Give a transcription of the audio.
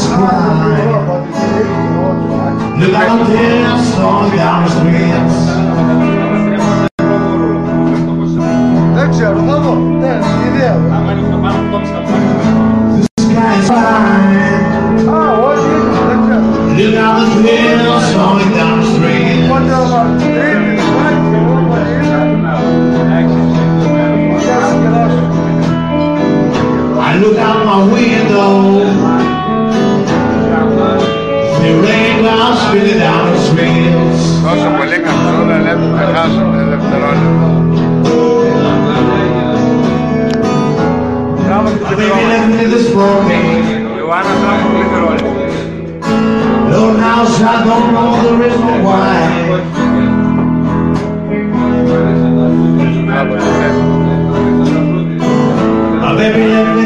is. Look like a death song down the street. Look out the window, falling down the street. No se puede cantar el Hazard de Defterola. Le van a dar por Defterola. Though now I don't know the reason why. Ah, living.